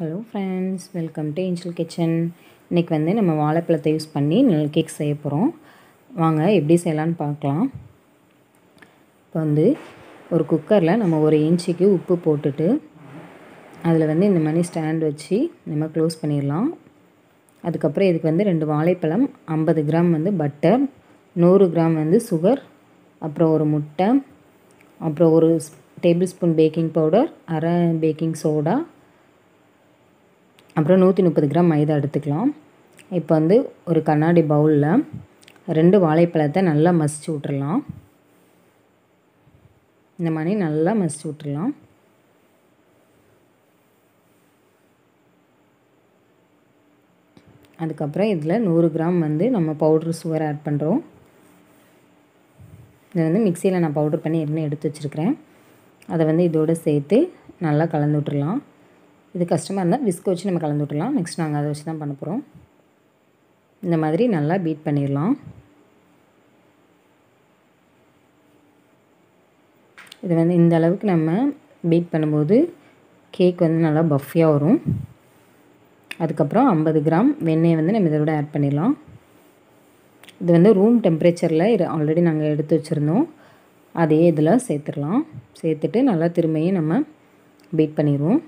Hello friends welcome to Angel Kitchen இன்றைக்கி வந்து நம்ம வாழைப்பழத்தை யூஸ் பண்ணி நெல் கேக் செய்ய போகிறோம் வாங்க எப்படி செய்யலான்னு பார்க்கலாம். இப்போ வந்து ஒரு குக்கரில் நம்ம ஒரு இன்ச்சுக்கு உப்பு போட்டுட்டு அதில் வந்து இந்த மாதிரி ஸ்டாண்ட் வச்சு நம்ம க்ளோஸ் பண்ணிடலாம். அதுக்கப்புறம் இதுக்கு வந்து ரெண்டு வாழைப்பழம் ஐம்பது கிராம் வந்து பட்டர் நூறு கிராம் வந்து சுகர் அப்புறம் ஒரு முட்டை அப்புறம் ஒரு டேபிள் ஸ்பூன் பேக்கிங் பவுடர் அரை பேக்கிங் சோடா அப்புறம் நூற்றி முப்பது கிராம் மைதா எடுத்துக்கலாம். இப்போ வந்து ஒரு கண்ணாடி பவுலில் ரெண்டு வாழைப்பழத்தை நல்லா மசிச்சு விட்டுறலாம். இந்த மாதிரி நல்லா மசிச்சு விட்டுறலாம். அதுக்கப்புறம் இதில் நூறு கிராம் வந்து நம்ம பவுட்ரு சுகர் ஆட் பண்ணுறோம். இதை வந்து மிக்சியில் நான் பவுட்ரு பண்ணி என்ன எடுத்து வச்சுருக்கிறேன். அதை வந்து இதோடு சேர்த்து நல்லா கலந்து விட்டுறலாம். இது கஷ்டமாக இருந்தால் விஸ்க் வச்சு நம்ம கலந்து விட்டுலாம் நெக்ஸ்ட் நாங்கள் அதை வச்சு தான் பண்ண போகிறோம் இந்த மாதிரி நல்லா பீட் பண்ணிடலாம். இது வந்து இந்த அளவுக்கு நம்ம பீட் பண்ணும்போது கேக் வந்து நல்லா பஃபியாக வரும். அதுக்கப்புறம் ஐம்பது கிராம் வெண்ணெயை வந்து நம்ம இதோட ஆட் பண்ணிடலாம். இது வந்து ரூம் டெம்பரேச்சரில் ஆல்ரெடி நாங்கள் எடுத்து வச்சுருந்தோம். அதே இதில் சேர்த்துடலாம். சேர்த்துட்டு நல்லா திரும்பியும் நம்ம பீட் பண்ணிடுவோம்.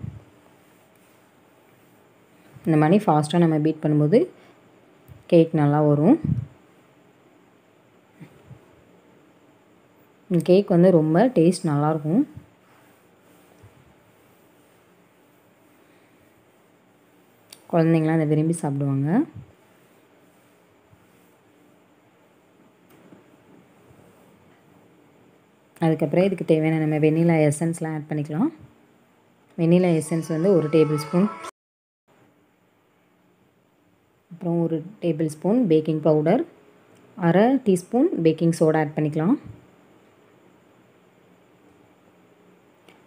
இந்த மாதிரி ஃபாஸ்ட்டாக நம்ம பீட் பண்ணும்போது கேக் நல்லா வரும். கேக் வந்து ரொம்ப டேஸ்ட் நல்லாயிருக்கும் குழந்தைங்களாம் அதை விரும்பி சாப்பிடுவாங்க. அதுக்கப்புறம் இதுக்கு தேவையான நம்ம வெண்ணிலா எசன்ஸ்லாம் ஆட் பண்ணிக்கலாம். வெண்ணிலா எசன்ஸ் வந்து ஒரு டேபிள் ஸ்பூன் அப்புறம் ஒரு டேபிள் ஸ்பூன் பேக்கிங் பவுடர் அரை டீஸ்பூன் பேக்கிங் சோடா ஆட் பண்ணிக்கலாம்.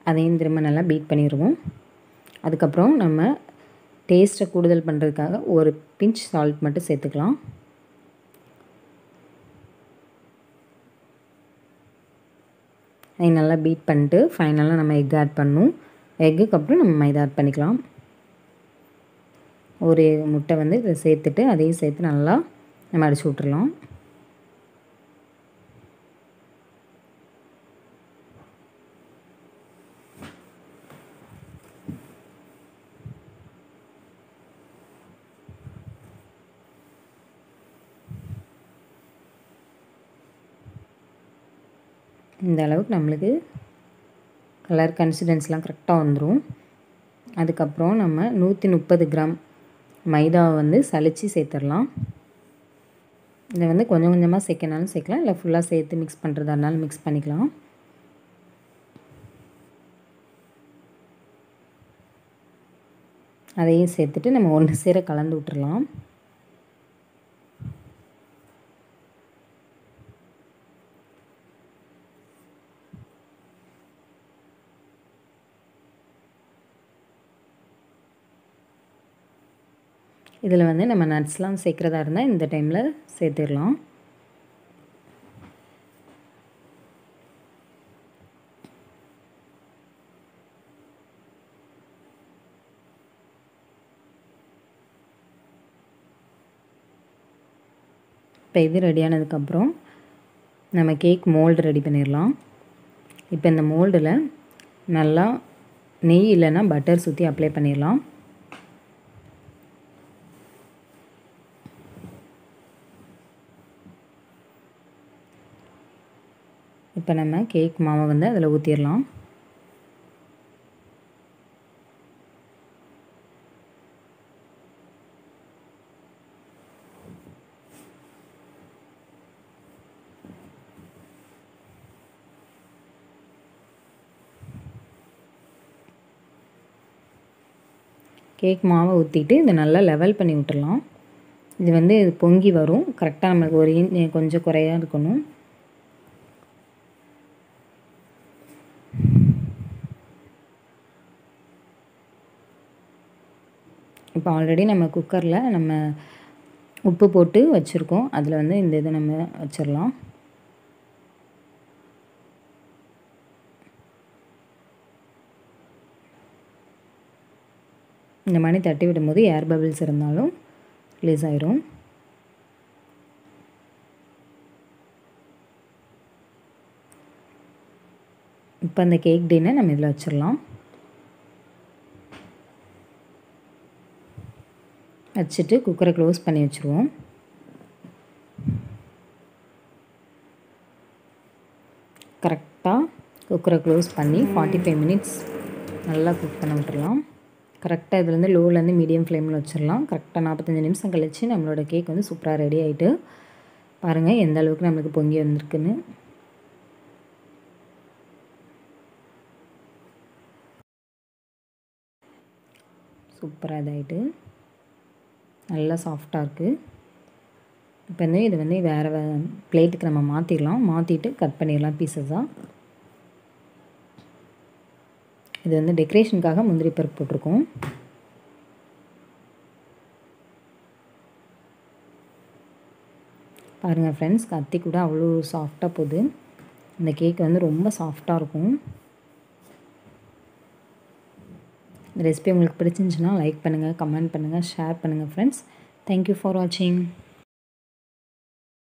அதையும் திரும்ப நல்லா பீட் பண்ணிடுவோம். அதுக்கப்புறம் நம்ம டேஸ்ட்டை கூடுதல் பண்ணுறதுக்காக ஒரு பிஞ்ச் சால்ட் மட்டும் சேர்த்துக்கலாம். அதை நல்லா பீட் பண்ணிட்டு ஃபைனலாக நம்ம எக் ஆட் பண்ணும் எக்குக்கு அப்புறம் நம்ம மைதா ஆட் பண்ணிக்கலாம். ஒரு முட்டை வந்து இதை சேர்த்துட்டு அதையும் சேர்த்து நல்லா நம்ம அடிச்சு விட்டுறலாம். இந்த அளவுக்கு நம்மளுக்கு கலர் கன்சிடென்ஸ்லாம் கரெக்டாக வந்துடும் அதுக்கப்புறம் நம்ம நூற்றி முப்பது கிராம் மைதாவை வந்து சளிச்சு சேர்த்துடலாம். இதை வந்து கொஞ்சம் கொஞ்சமாக சேர்க்கனாலும் சேர்க்கலாம். இல்லை ஃபுல்லாக சேர்த்து மிக்ஸ் பண்ணுறதா இருந்தாலும் மிக்ஸ் பண்ணிக்கலாம். அதையும் சேர்த்துட்டு நம்ம ஒன்று சேர கலந்து விட்டுறலாம். இதில் வந்து நம்ம நட்ஸ்லாம் சேர்க்குறதா இருந்தால் இந்த டைமில் சேர்த்துடலாம். இப்போ இது ரெடியானதுக்கப்புறம் நம்ம கேக் மோல்டு ரெடி பண்ணிடலாம். இப்போ இந்த மோல்டில் நல்லா நெய் இல்லைன்னா பட்டர் சுற்றி அப்ளை பண்ணிடலாம். இப்போ நம்ம கேக் மாவை வந்து அதில் ஊற்றிடலாம் கேக் மாவை ஊற்றிட்டு இதை நல்லா லெவல் பண்ணி விட்டுடலாம். இது வந்து பொங்கி வரும். கரெக்டாக நம்மளுக்கு ஒரு கொஞ்சம் குறையாக இருக்கணும். இப்போ ஆல்ரெடி நம்ம குக்கரில் நம்ம உப்பு போட்டு வச்சுருக்கோம். அதில் வந்து இந்த இதை நம்ம வச்சிடலாம். இந்த மாதிரி தட்டி விடும்போது ஏர் பபிள்ஸ் இருந்தாலும் ரிலீஸ் ஆயிரும். இப்போ அந்த கேக் டின்னை நம்ம இதில் வச்சிடலாம். வச்சுட்டு குக்கரை க்ளோஸ் பண்ணி வச்சுருவோம். கரெக்டாக குக்கரை க்ளோஸ் பண்ணி ஃபார்ட்டி ஃபைவ் மினிட்ஸ் நல்லா குக் பண்ண விட்டுடலாம் கரெக்டாக இதுலேருந்து லோலேருந்து மீடியம் ஃப்ளேமில் வச்சிடலாம் கரெக்டாக நாற்பத்தஞ்சு நிமிஷம் கழித்து நம்மளோட கேக் வந்து சூப்பராக ரெடி ஆகிட்டு பாருங்கள் எந்த அளவுக்கு நம்மளுக்கு பொங்கி வந்திருக்குன்னு. சூப்பராக இதாகிட்டு நல்லா சாஃப்டாக இருக்குது இப்போ வந்து இது வந்து வேறு வே பிளேட்டுக்கு நம்ம மாற்றிடலாம் மாற்றிட்டு கட் பண்ணிடலாம் பீசஸாக இது வந்து டெக்கரேஷனுக்காக முந்திரி பருப்பு போட்டிருக்கோம். பாருங்கள் ஃப்ரெண்ட்ஸ் கத்தி கூட அவ்வளோ சாஃப்டாக போகுது. இந்த கேக் வந்து ரொம்ப சாஃப்டாக இருக்கும். இந்த ரெசிபி உங்களுக்கு பிடிச்சிருந்துச்சுன்னா லைக் பண்ணுங்கள் கமெண்ட் பண்ணுங்கள் ஷேர் பண்ணுங்கள் ஃப்ரெண்ட்ஸ் தேங்க்யூ ஃபார் வாட்சிங்